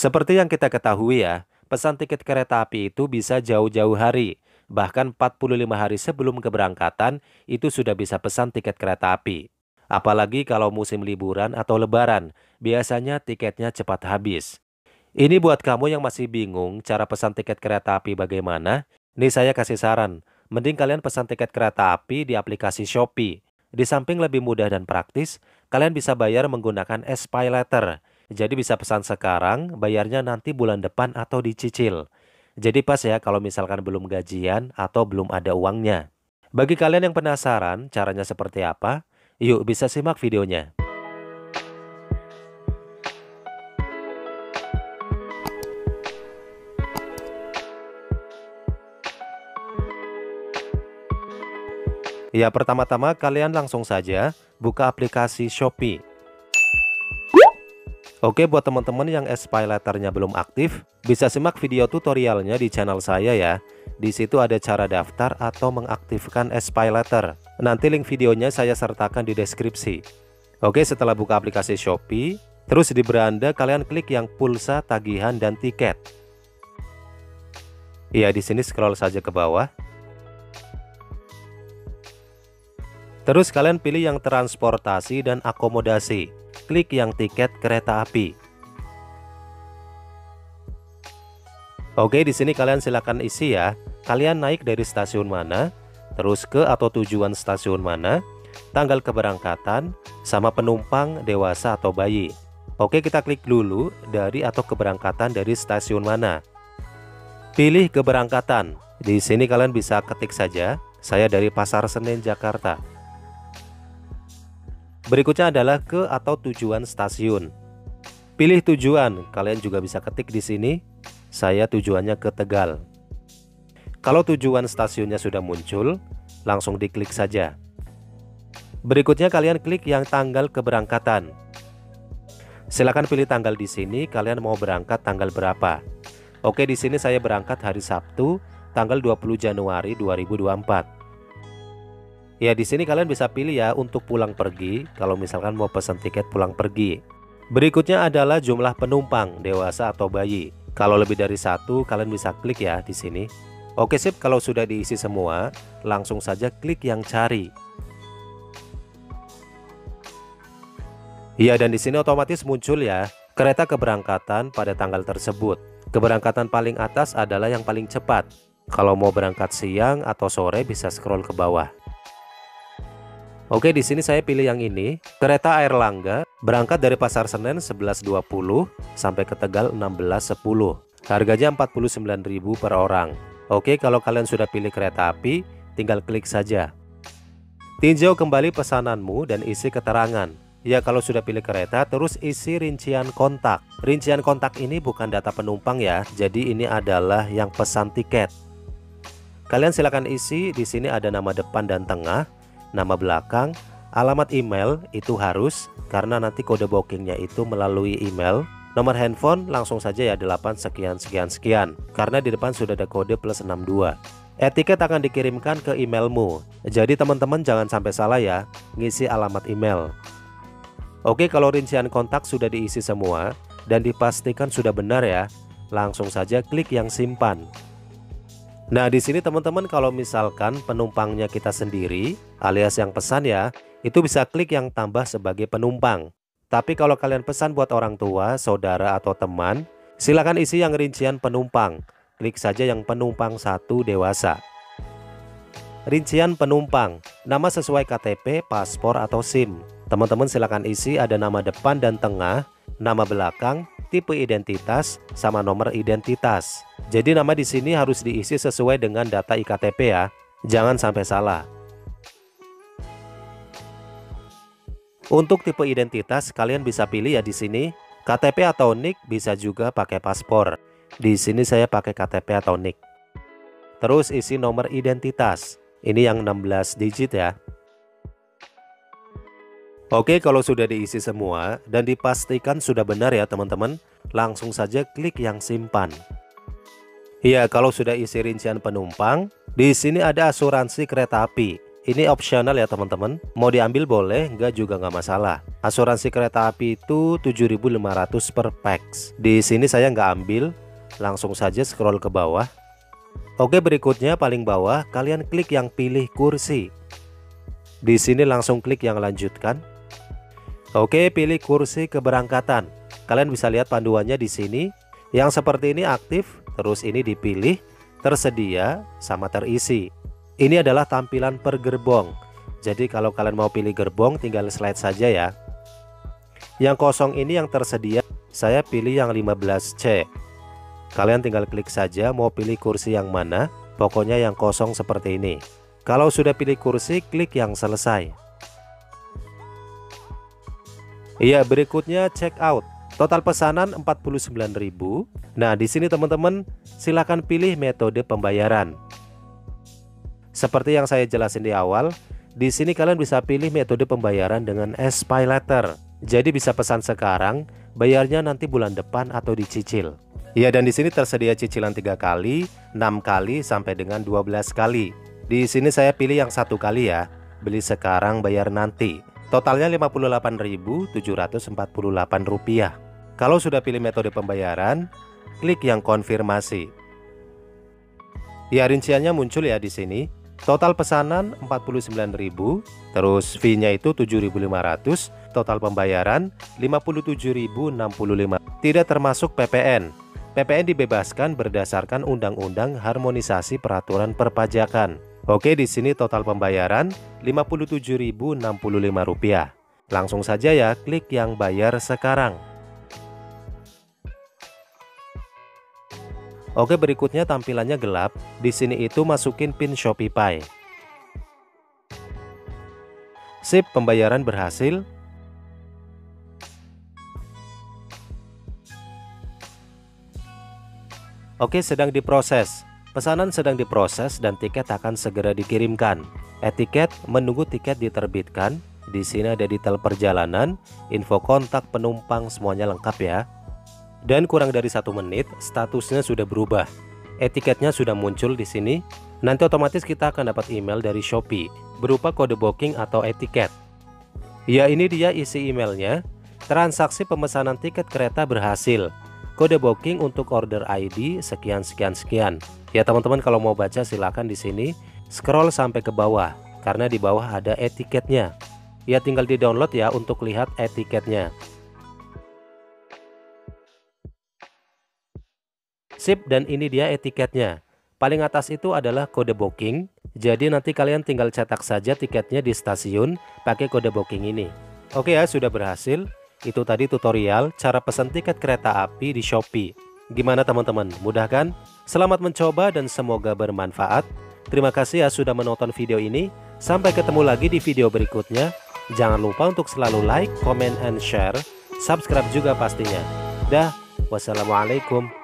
Seperti yang kita ketahui ya, pesan tiket kereta api itu bisa jauh-jauh hari. Bahkan 45 hari sebelum keberangkatan, itu sudah bisa pesan tiket kereta api. Apalagi kalau musim liburan atau lebaran, biasanya tiketnya cepat habis. Ini buat kamu yang masih bingung cara pesan tiket kereta api bagaimana, nih saya kasih saran. Mending kalian pesan tiket kereta api di aplikasi Shopee. Di samping lebih mudah dan praktis, kalian bisa bayar menggunakan SPay Letter. Jadi bisa pesan sekarang, bayarnya nanti bulan depan atau dicicil. Jadi pas ya kalau misalkan belum gajian atau belum ada uangnya. Bagi kalian yang penasaran caranya seperti apa, yuk bisa simak videonya. Ya pertama-tama kalian langsung saja buka aplikasi Shopee. Oke buat teman-teman yang SPY letternya belum aktif, bisa simak video tutorialnya di channel saya ya. Di situ ada cara daftar atau mengaktifkan SPY letter. Nanti link videonya saya sertakan di deskripsi. Oke setelah buka aplikasi Shopee, terus di beranda kalian klik yang pulsa, tagihan, dan tiket. Iya di sini scroll saja ke bawah. Terus kalian pilih yang transportasi dan akomodasi klik yang tiket kereta api. Oke, di sini kalian silakan isi ya. Kalian naik dari stasiun mana, terus ke atau tujuan stasiun mana, tanggal keberangkatan, sama penumpang dewasa atau bayi. Oke, kita klik dulu dari atau keberangkatan dari stasiun mana. Pilih keberangkatan. Di sini kalian bisa ketik saja, saya dari Pasar Senen Jakarta. Berikutnya adalah ke atau tujuan stasiun. Pilih tujuan, kalian juga bisa ketik di sini. Saya tujuannya ke Tegal. Kalau tujuan stasiunnya sudah muncul, langsung diklik saja. Berikutnya kalian klik yang tanggal keberangkatan. Silakan pilih tanggal di sini, kalian mau berangkat tanggal berapa. Oke, di sini saya berangkat hari Sabtu, tanggal 20 Januari 2024. Ya di sini kalian bisa pilih ya untuk pulang pergi kalau misalkan mau pesan tiket pulang pergi. Berikutnya adalah jumlah penumpang dewasa atau bayi. Kalau lebih dari satu kalian bisa klik ya di sini. Oke sip kalau sudah diisi semua langsung saja klik yang cari. Iya dan di sini otomatis muncul ya kereta keberangkatan pada tanggal tersebut. Keberangkatan paling atas adalah yang paling cepat. Kalau mau berangkat siang atau sore bisa scroll ke bawah. Oke, di sini saya pilih yang ini. Kereta Air Langga berangkat dari Pasar Senen 11.20 sampai ke Tegal 16.10. Harganya 49.000 per orang. Oke, kalau kalian sudah pilih kereta api, tinggal klik saja. Tinjau kembali pesananmu dan isi keterangan. Ya, kalau sudah pilih kereta, terus isi rincian kontak. Rincian kontak ini bukan data penumpang ya, jadi ini adalah yang pesan tiket. Kalian silakan isi, di sini ada nama depan dan tengah, nama belakang, alamat email itu harus karena nanti kode bookingnya itu melalui email. Nomor handphone langsung saja ya 8 sekian sekian sekian karena di depan sudah ada kode plus 62. Etiket akan dikirimkan ke emailmu. Jadi teman-teman jangan sampai salah ya ngisi alamat email. Oke, kalau rincian kontak sudah diisi semua dan dipastikan sudah benar ya, langsung saja klik yang simpan. Nah, di sini teman-teman kalau misalkan penumpangnya kita sendiri alias yang pesan ya, itu bisa klik yang tambah sebagai penumpang. Tapi kalau kalian pesan buat orang tua, saudara atau teman, silakan isi yang rincian penumpang. Klik saja yang penumpang satu dewasa. Rincian penumpang, nama sesuai KTP, paspor atau SIM. Teman-teman silakan isi ada nama depan dan tengah, nama belakang, tipe identitas, sama nomor identitas. Jadi nama di sini harus diisi sesuai dengan data IKTP ya. Jangan sampai salah. Untuk tipe identitas kalian bisa pilih ya di sini KTP atau NIK bisa juga pakai paspor. Di sini saya pakai KTP atau NIK. Terus isi nomor identitas. Ini yang 16 digit ya. Oke, kalau sudah diisi semua dan dipastikan sudah benar ya teman-teman, langsung saja klik yang simpan. Ya, kalau sudah isi rincian penumpang, di sini ada asuransi kereta api. Ini opsional ya teman-teman. Mau diambil boleh, enggak juga nggak masalah. Asuransi kereta api itu 7.500 per pax. Di sini saya nggak ambil, langsung saja scroll ke bawah. Oke, berikutnya paling bawah kalian klik yang pilih kursi. Di sini langsung klik yang lanjutkan. Oke, pilih kursi keberangkatan. Kalian bisa lihat panduannya di sini. Yang seperti ini aktif, terus ini dipilih, tersedia, sama terisi. Ini adalah tampilan per gerbong. Jadi kalau kalian mau pilih gerbong tinggal slide saja ya. Yang kosong ini yang tersedia, saya pilih yang 15C. Kalian tinggal klik saja mau pilih kursi yang mana, pokoknya yang kosong seperti ini. Kalau sudah pilih kursi, klik yang selesai. Iya, berikutnya check out. Total pesanan 49.000. Nah, di sini teman-teman silakan pilih metode pembayaran. Seperti yang saya jelasin di awal, di sini kalian bisa pilih metode pembayaran dengan SPay Letter. Jadi bisa pesan sekarang, bayarnya nanti bulan depan atau dicicil. Ya dan di sini tersedia cicilan tiga kali, 6 kali sampai dengan 12 kali. Di sini saya pilih yang satu kali ya, beli sekarang bayar nanti. Totalnya Rp58.748. Kalau sudah pilih metode pembayaran, klik yang konfirmasi. Ya rinciannya muncul ya di sini. Total pesanan 49.000, terus fee-nya itu 7.500, total pembayaran 57.065. Tidak termasuk PPN. PPN dibebaskan berdasarkan Undang-Undang Harmonisasi Peraturan Perpajakan. Oke, di sini total pembayaran Rp57.065. Langsung saja ya, klik yang bayar sekarang. Oke, berikutnya tampilannya gelap. Di sini itu masukin pin Shopify. Sip, pembayaran berhasil. Oke, sedang diproses. Pesanan sedang diproses dan tiket akan segera dikirimkan. Etiket menunggu tiket diterbitkan. Di sini ada detail perjalanan, info kontak penumpang semuanya lengkap ya. Dan kurang dari satu menit, statusnya sudah berubah. Etiketnya sudah muncul di sini. Nanti otomatis kita akan dapat email dari Shopee berupa kode booking atau etiket. Ya ini dia isi emailnya. Transaksi pemesanan tiket kereta berhasil. Kode booking untuk order ID sekian sekian sekian. Ya teman-teman kalau mau baca silakan di sini scroll sampai ke bawah karena di bawah ada etiketnya. Ya tinggal di-download ya untuk lihat etiketnya. Sip dan ini dia etiketnya. Paling atas itu adalah kode booking. Jadi nanti kalian tinggal cetak saja tiketnya di stasiun pakai kode booking ini. Oke ya, sudah berhasil. Itu tadi tutorial cara pesan tiket kereta api di Shopee. Gimana teman-teman? Mudah kan? Selamat mencoba dan semoga bermanfaat. Terima kasih ya sudah menonton video ini. Sampai ketemu lagi di video berikutnya. Jangan lupa untuk selalu like, comment, and share. Subscribe juga pastinya. Dah, wassalamualaikum